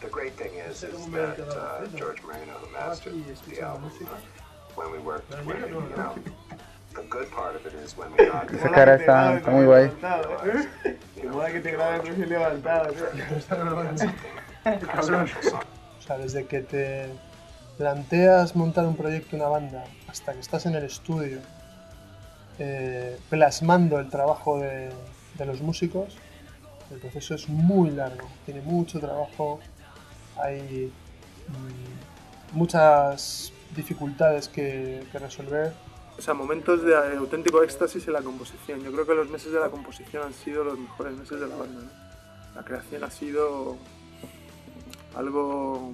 The great thing is, is that uh, George Marino, the master the album, uh, when we worked, good part of it is when we got Esa cara está, está muy guay. Que mola que te grabe recién levantado. O sea, desde que te planteas montar un proyecto, una banda, hasta que estás en el estudio, eh, plasmando el trabajo de, de los músicos, el proceso es muy largo, tiene mucho trabajo, hay mm, muchas dificultades que, que resolver. O sea, momentos de auténtico éxtasis en la composición. Yo creo que los meses de la composición han sido los mejores meses de la banda. La creación ha sido algo,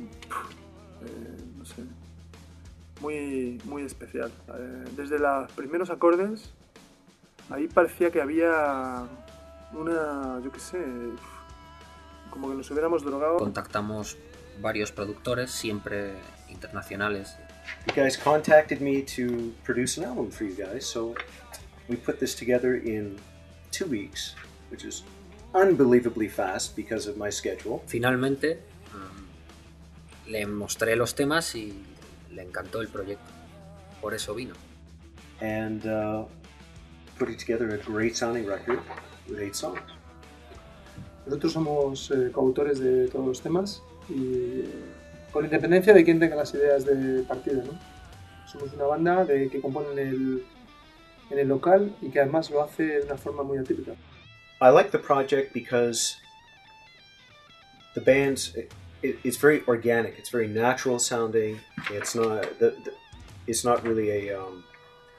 eh, no sé, muy, muy especial. Eh, desde los primeros acordes, ahí parecía que había una, yo qué sé, como que nos hubiéramos drogado. Contactamos varios productores, siempre internacionales. You guys contacted me to produce an album for you guys, so we put this together in two weeks, which is unbelievably fast because of my schedule. Finalmente um, le mostré los temas y le encantó el proyecto. Por eso vino. And uh, putting together a great sounding record with eight songs. Nosotros somos eh, coautores de todos los temas y con independencia de quién tenga las ideas de partida, ¿no? Somos una banda de, que compone en el, en el local y que además lo hace de una forma muy atípica. I like the project because the band's it, it's very organic. It's very natural sounding. It's not the, the it's not really a um,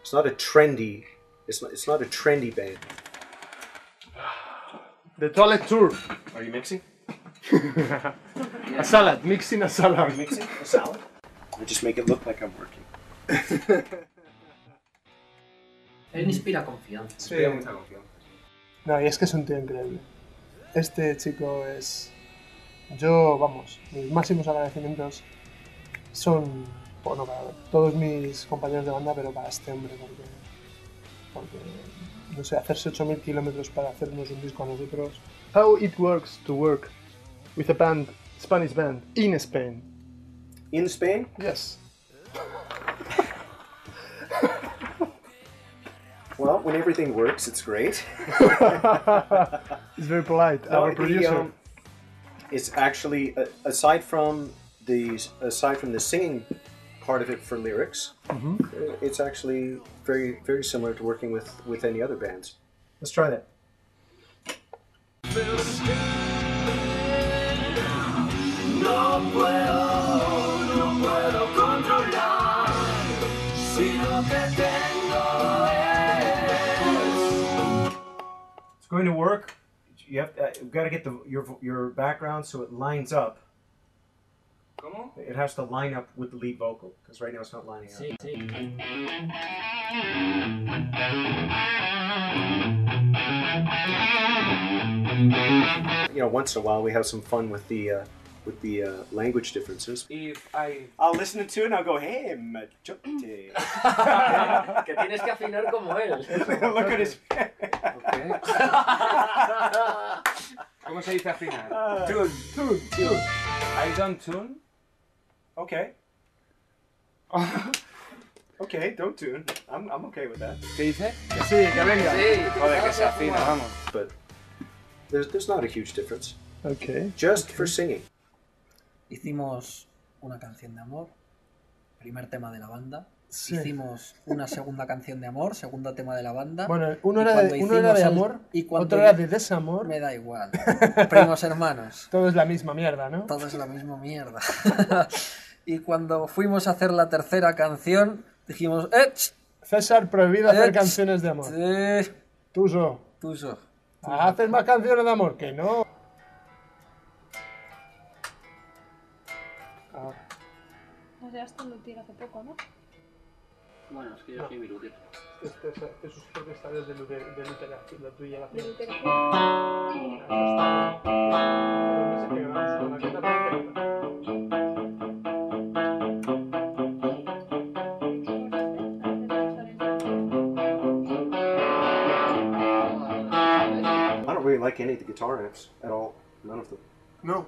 it's not a trendy it's not, it's not a trendy band. The Toilet Tour. Are you mixing? A salad, mixing a salad. Mixing a salad? I just make it look like I'm working. Él inspira confianza. Sí. No, y es que es un tío increíble. Este chico es. Yo, vamos, mis máximos agradecimientos son, bueno, para todos mis compañeros de banda, pero para este hombre, porque, porque no sé, hacerse 8.000 kilómetros para hacernos un disco a nosotros. How it works to work with a band, Spanish band, in Spain. In Spain? Yes. Well, when everything works, it's great. it's very polite. No, Our the, producer. um, it's actually uh, aside from the aside from the singing part of it for lyrics, Mhm. uh, it's actually very very similar to working with with any other bands. Let's try that. No puedo, no puedo controlar si lo que tengo es. It's going to work. You have uh, you've got to get the your your background so it lines up. ¿Cómo? It has to line up with the lead vocal because right now it's not lining up. Sí, sí. You know, once in a while we have some fun with the uh, with the uh, language differences. If I. I'll listen to it and I'll go, hey, machote. que tienes que afinar como él. Look at his. ¿Cómo se dice afinar? Uh, Tune. Tune, tune. I don't tune. Okay. okay, don't tune. I'm, I'm okay with that. ¿Qué dice? Que sí, que venga. Sí. Joder, que se afina, vamos. But there's, there's not a huge difference. Okay. Just for singing. Hicimos una canción de amor, primer tema de la banda. Sí. Hicimos una segunda canción de amor, segundo tema de la banda. Bueno, uno era, de, uno era hicimos de el- amor, y otro era de desamor. Me da igual. Primos hermanos. Todo es la misma mierda, ¿no? Todo es la misma mierda. y cuando fuimos a hacer la tercera canción, dijimos, ¡eh! ch, César, prohibido hacer Eh, canciones de amor. sí, Tuso. tuso. ¿Haces más canciones de amor? Que no. No sé, esto lo tira hace poco, ¿no? Bueno, es que yo soy mi luthier. este es, es sus propios estadios de, de lutera, la tuya la De tuya. Lutero. I don't really like any of the guitar amps at all. None of them. No.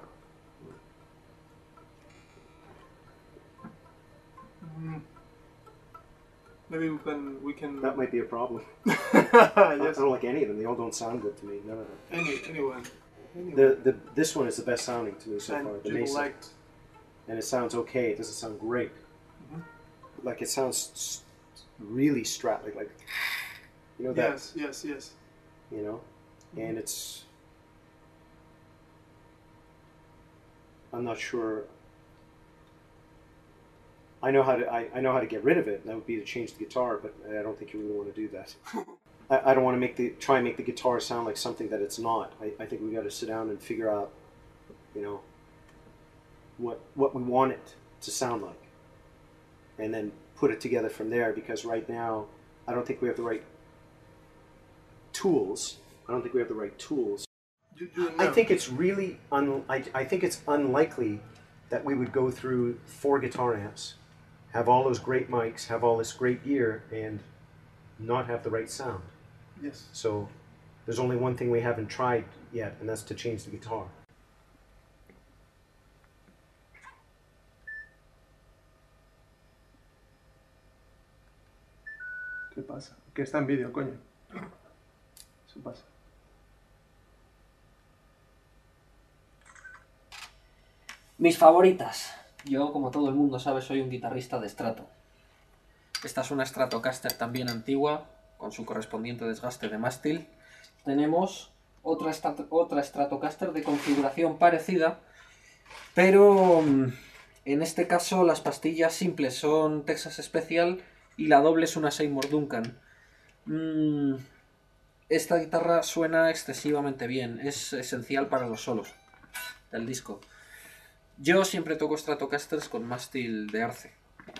Maybe we can we can. That might be a problem. I don't like any of them. They all don't sound good to me. None of them. Any anyone. anyone. The, the this one is the best sounding to me so and far. The liked. and it sounds okay. It doesn't sound great. Mhm. Like it sounds really strat like like you know that Yes, yes, yes. you know, and it's I'm not sure. I know how to I, I know how to get rid of it. That would be to change the guitar, but I don't think you really want to do that. I, I don't want to make the try and make the guitar sound like something that it's not. I, I think we got to sit down and figure out, you know, what what we want it to sound like, and then put it together from there. Because right now, I don't think we have the right tools. I don't think we have the right tools. You, you I think it's really un. I, I think it's unlikely that we would go through four guitar amps, have all those great mics, have all this great gear, and not have the right sound. Yes. So there's only one thing we haven't tried yet, and that's to change the guitar. ¿Qué pasa? Que está en vídeo, coño. Eso pasa. Mis favoritas. Yo, como todo el mundo sabe, soy un guitarrista de estrato. Esta es una Stratocaster también antigua, con su correspondiente desgaste de mástil. Tenemos otra, otra Stratocaster de configuración parecida, pero mm, en este caso las pastillas simples son Texas Special y la doble es una Seymour Duncan. Mm, esta guitarra suena excesivamente bien, es esencial para los solos del disco. Yo siempre toco Stratocasters con mástil de arce.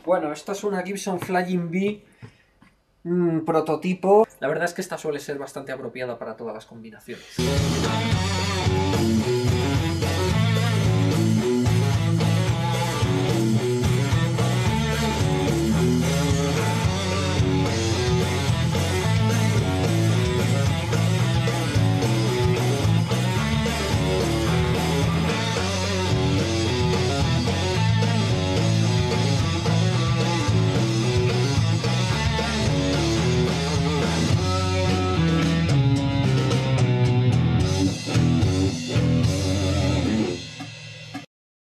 Bueno, esta es una Gibson Flying V mm, prototipo. La verdad es que esta suele ser bastante apropiada para todas las combinaciones.